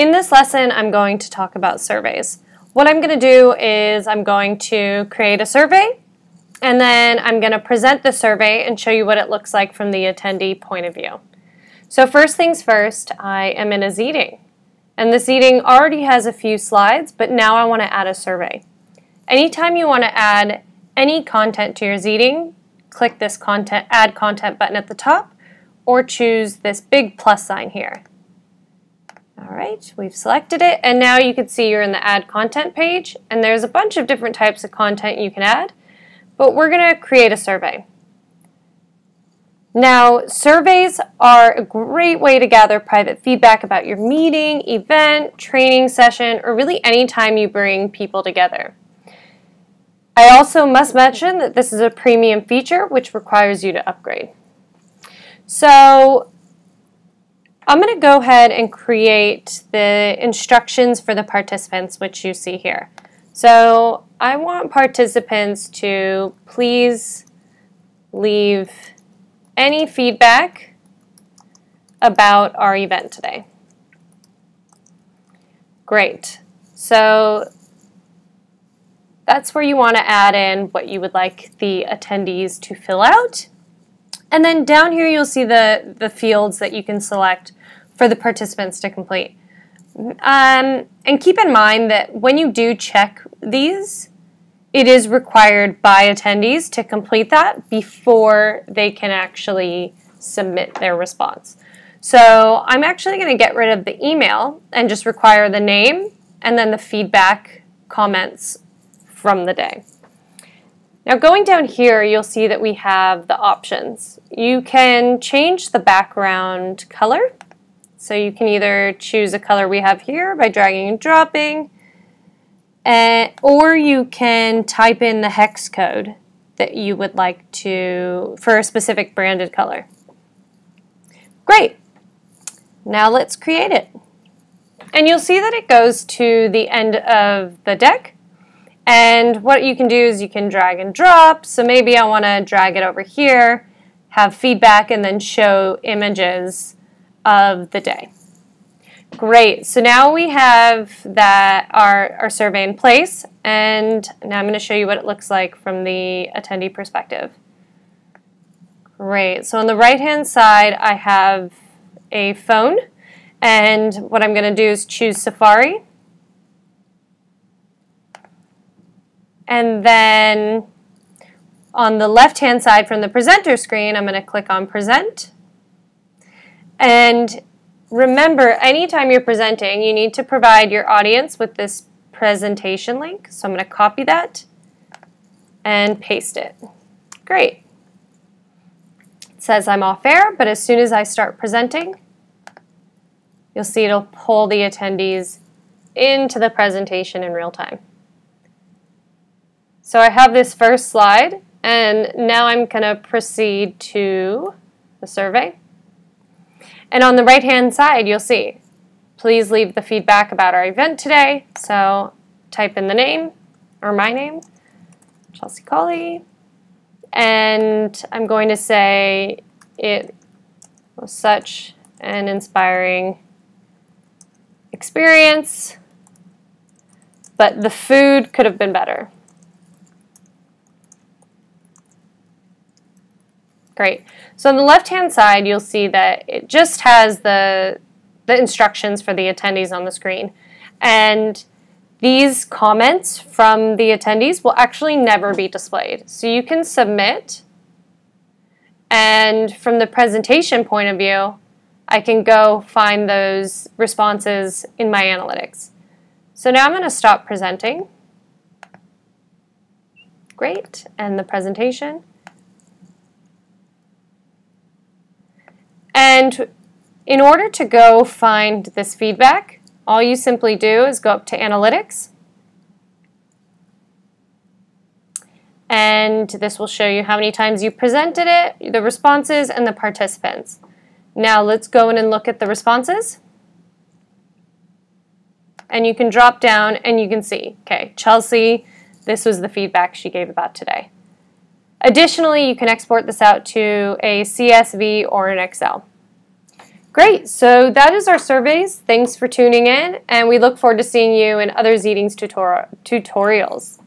In this lesson, I'm going to talk about surveys. What I'm going to do is I'm going to create a survey and then I'm going to present the survey and show you what it looks like from the attendee point of view. So first things first, I am in a Zeeting. And the Zeeting already has a few slides, but now I want to add a survey. Anytime you want to add any content to your Zeeting, click this content, Add Content button at the top, or choose this big plus sign here. All right, we've selected it, and now you can see you're in the Add Content page, and there's a bunch of different types of content you can add, but we're going to create a survey. Now, surveys are a great way to gather private feedback about your meeting, event, training session, or really any time you bring people together. I also must mention that this is a premium feature which requires you to upgrade. So I'm going to go ahead and create the instructions for the participants which you see here. So I want participants to please leave any feedback about our event today. Great. So that's where you want to add in what you would like the attendees to fill out. And then down here you'll see the, the fields that you can select for the participants to complete. Um, and keep in mind that when you do check these, it is required by attendees to complete that before they can actually submit their response. So I'm actually going to get rid of the email and just require the name and then the feedback comments from the day. Now going down here, you'll see that we have the options. You can change the background color. So you can either choose a color we have here by dragging and dropping, uh, or you can type in the hex code that you would like to, for a specific branded color. Great. Now let's create it. And you'll see that it goes to the end of the deck. And what you can do is you can drag and drop. So maybe I want to drag it over here, have feedback, and then show images of the day. Great, so now we have that our, our survey in place, and now I'm going to show you what it looks like from the attendee perspective. Great, so on the right-hand side, I have a phone, and what I'm going to do is choose Safari, and then on the left-hand side from the presenter screen, I'm going to click on Present, and remember, anytime you're presenting, you need to provide your audience with this presentation link. So I'm going to copy that and paste it. Great. It says I'm off air, but as soon as I start presenting, you'll see it'll pull the attendees into the presentation in real time. So I have this first slide, and now I'm going to proceed to the survey. And on the right hand side, you'll see, please leave the feedback about our event today. So type in the name or my name, Chelsea Colley, and I'm going to say it was such an inspiring experience, but the food could have been better. Great. So on the left-hand side, you'll see that it just has the, the instructions for the attendees on the screen. And these comments from the attendees will actually never be displayed. So you can submit, and from the presentation point of view, I can go find those responses in my analytics. So now I'm going to stop presenting. Great, and the presentation. And in order to go find this feedback, all you simply do is go up to Analytics. And this will show you how many times you presented it, the responses, and the participants. Now let's go in and look at the responses. And you can drop down and you can see, okay, Chelsea, this was the feedback she gave about today. Additionally, you can export this out to a CSV or an Excel. Great, so that is our surveys. Thanks for tuning in, and we look forward to seeing you in other tutor- tutorials.